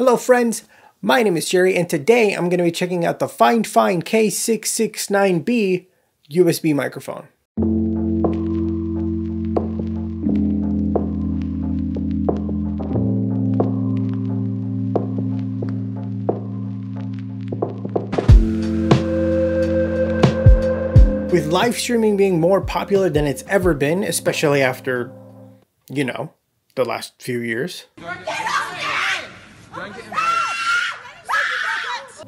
Hello friends, my name is Gerry and today I'm going to be checking out the FIFINE K669B USB microphone. With live streaming being more popular than it's ever been, especially after, you know, the last few years.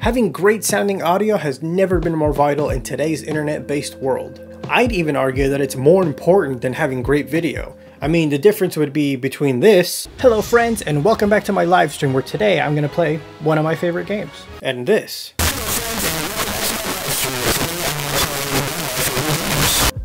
Having great sounding audio has never been more vital in today's internet based world. I'd even argue that it's more important than having great video. I mean, the difference would be between this. Hello friends, and welcome back to my live stream where today I'm gonna play one of my favorite games. And this.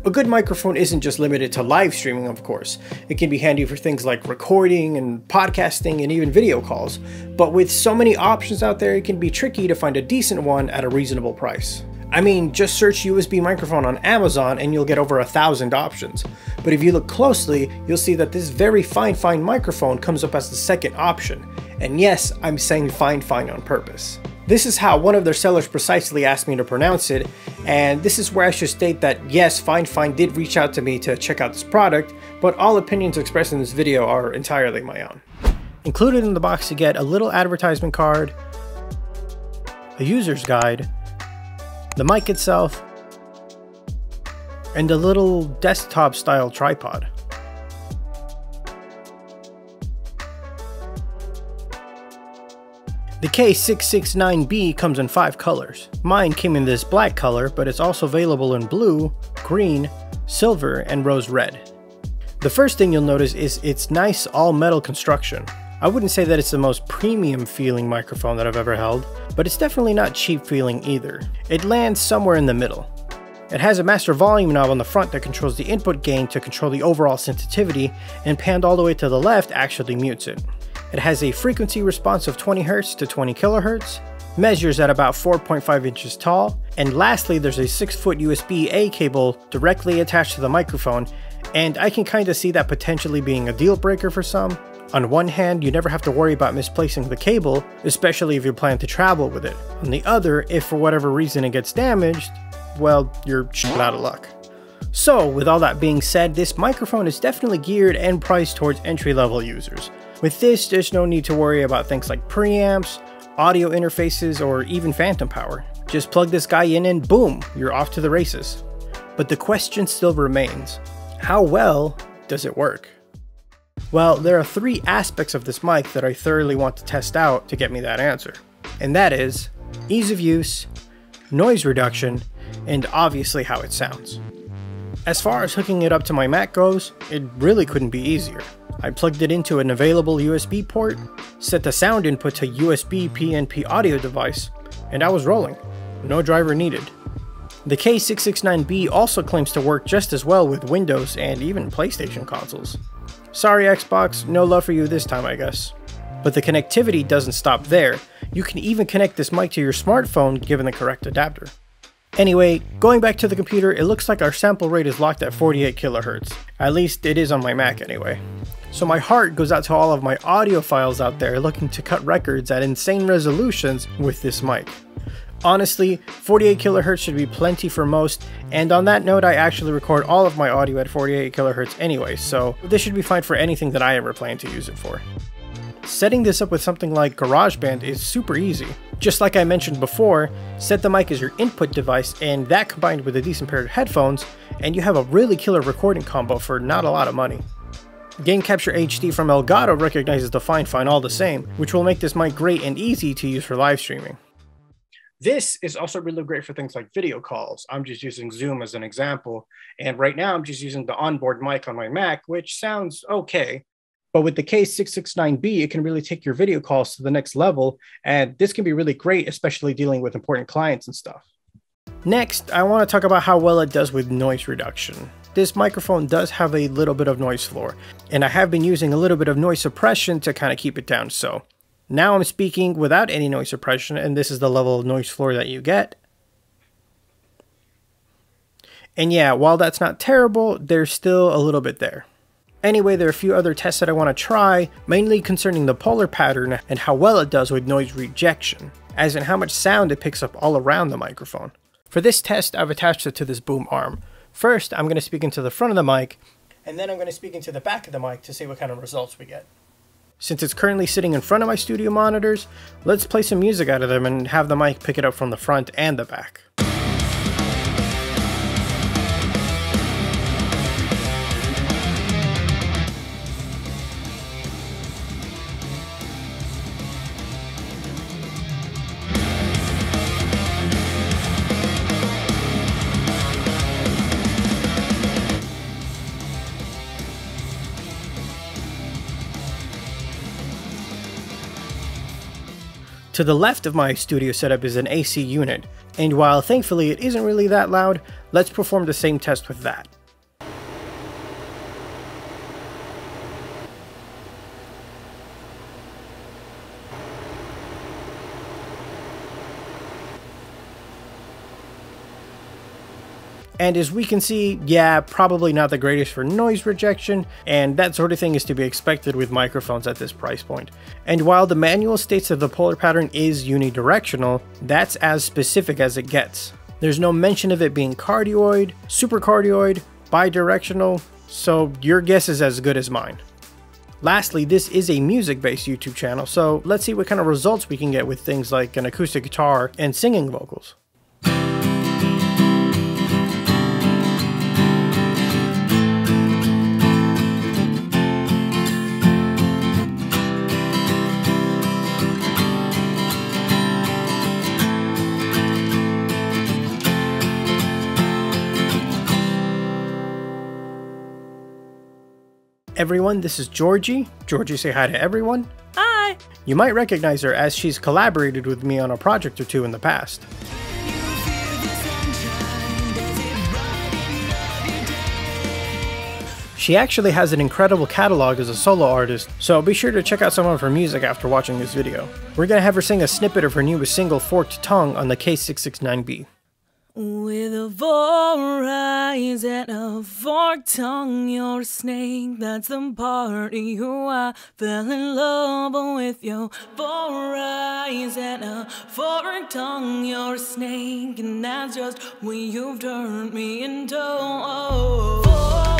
A good microphone isn't just limited to live streaming, of course. It can be handy for things like recording and podcasting and even video calls. But with so many options out there, it can be tricky to find a decent one at a reasonable price. I mean, just search USB microphone on Amazon and you'll get over a thousand options. But if you look closely, you'll see that this very fine fine microphone comes up as the second option. And yes, I'm saying fine fine on purpose. This is how one of their sellers precisely asked me to pronounce it, and this is where I should state that yes, Fine Fine did reach out to me to check out this product, but all opinions expressed in this video are entirely my own. Included in the box you get a little advertisement card, a user's guide, the mic itself, and a little desktop style tripod. The K669B comes in five colors. Mine came in this black color, but it's also available in blue, green, silver, and rose red. The first thing you'll notice is its nice all metal construction. I wouldn't say that it's the most premium feeling microphone that I've ever held, but it's definitely not cheap feeling either. It lands somewhere in the middle. It has a master volume knob on the front that controls the input gain to control the overall sensitivity, and panned all the way to the left actually mutes it. It has a frequency response of 20 Hz to 20 kHz, measures at about 4.5 inches tall, and lastly there's a 6 foot USB-A cable directly attached to the microphone, and I can kinda see that potentially being a deal breaker for some. On one hand, you never have to worry about misplacing the cable, especially if you plan to travel with it. On the other, if for whatever reason it gets damaged, well, you're out of luck. So, with all that being said, this microphone is definitely geared and priced towards entry level users. With this, there's no need to worry about things like preamps, audio interfaces, or even phantom power. Just plug this guy in and boom, you're off to the races. But the question still remains, how well does it work? Well, there are three aspects of this mic that I thoroughly want to test out to get me that answer. And that is ease of use, noise reduction, and obviously how it sounds. As far as hooking it up to my Mac goes, it really couldn't be easier. I plugged it into an available USB port, set the sound input to USB PNP audio device, and I was rolling. No driver needed. The K669B also claims to work just as well with Windows and even PlayStation consoles. Sorry Xbox, no love for you this time I guess. But the connectivity doesn't stop there. You can even connect this mic to your smartphone given the correct adapter. Anyway, going back to the computer, it looks like our sample rate is locked at 48 kHz. At least it is on my Mac anyway. So my heart goes out to all of my audiophiles out there looking to cut records at insane resolutions with this mic. Honestly, 48 kHz should be plenty for most, and on that note I actually record all of my audio at 48 kHz anyway, so this should be fine for anything that I ever plan to use it for. Setting this up with something like GarageBand is super easy. Just like I mentioned before, set the mic as your input device and that combined with a decent pair of headphones, and you have a really killer recording combo for not a lot of money. Game Capture HD from Elgato recognizes the fine fine all the same, which will make this mic great and easy to use for live streaming. This is also really great for things like video calls. I'm just using Zoom as an example. And right now I'm just using the onboard mic on my Mac, which sounds okay. But with the K669B, it can really take your video calls to the next level. And this can be really great, especially dealing with important clients and stuff. Next, I want to talk about how well it does with noise reduction. This microphone does have a little bit of noise floor, and I have been using a little bit of noise suppression to kind of keep it down. So now I'm speaking without any noise suppression, and this is the level of noise floor that you get. And yeah, while that's not terrible, there's still a little bit there. Anyway, there are a few other tests that I want to try, mainly concerning the polar pattern and how well it does with noise rejection, as in how much sound it picks up all around the microphone. For this test, I've attached it to this boom arm. First, I'm going to speak into the front of the mic, and then I'm going to speak into the back of the mic to see what kind of results we get. Since it's currently sitting in front of my studio monitors, let's play some music out of them and have the mic pick it up from the front and the back. To the left of my studio setup is an AC unit, and while thankfully it isn't really that loud, let's perform the same test with that. And as we can see, yeah, probably not the greatest for noise rejection, and that sort of thing is to be expected with microphones at this price point. And while the manual states that the polar pattern is unidirectional, that's as specific as it gets. There's no mention of it being cardioid, supercardioid, bidirectional, so your guess is as good as mine. Lastly, this is a music-based YouTube channel, so let's see what kind of results we can get with things like an acoustic guitar and singing vocals. Everyone, this is Georgi. Georgi, say hi to everyone. Hi! You might recognize her as she's collaborated with me on a project or two in the past. She actually has an incredible catalog as a solo artist, so be sure to check out some of her music after watching this video. We're gonna have her sing a snippet of her newest single, Forked Tongue, on the K669B. With a four eyes and a forked tongue, you're a snake. That's the part of you I fell in love with. Your four eyes and a forked tongue, you're a snake, and that's just what you've turned me into. Oh.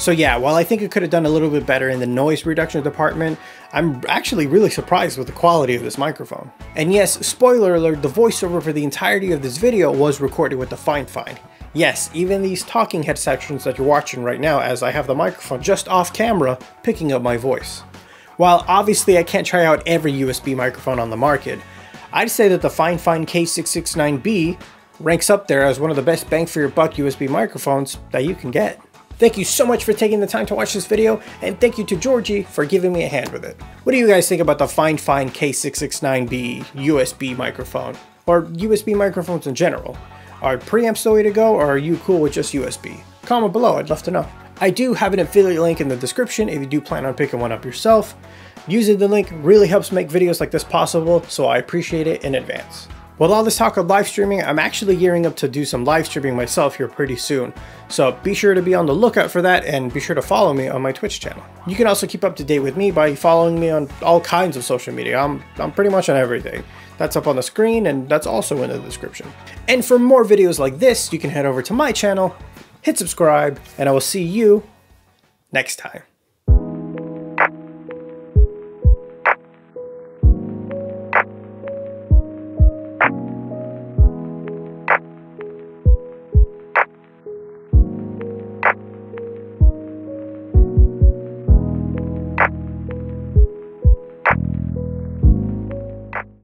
So yeah, while I think it could have done a little bit better in the noise reduction department, I'm actually really surprised with the quality of this microphone. And yes, spoiler alert, the voiceover for the entirety of this video was recorded with the Fine-Fine. Yes, even these talking head sections that you're watching right now as I have the microphone just off camera picking up my voice. While obviously I can't try out every USB microphone on the market, I'd say that the Fine-Fine K669B ranks up there as one of the best bang for your buck USB microphones that you can get. Thank you so much for taking the time to watch this video, and thank you to Georgi for giving me a hand with it. What do you guys think about the Fine-Fine K669B USB microphone? Or USB microphones in general? Are preamps the way to go, or are you cool with just USB? Comment below, I'd love to know. I do have an affiliate link in the description if you do plan on picking one up yourself. Using the link really helps make videos like this possible, so I appreciate it in advance. With all this talk of live streaming, I'm actually gearing up to do some live streaming myself here pretty soon. So be sure to be on the lookout for that and be sure to follow me on my Twitch channel. You can also keep up to date with me by following me on all kinds of social media. I'm, I'm pretty much on everything. That's up on the screen and that's also in the description. And for more videos like this, you can head over to my channel, hit subscribe, and I will see you next time.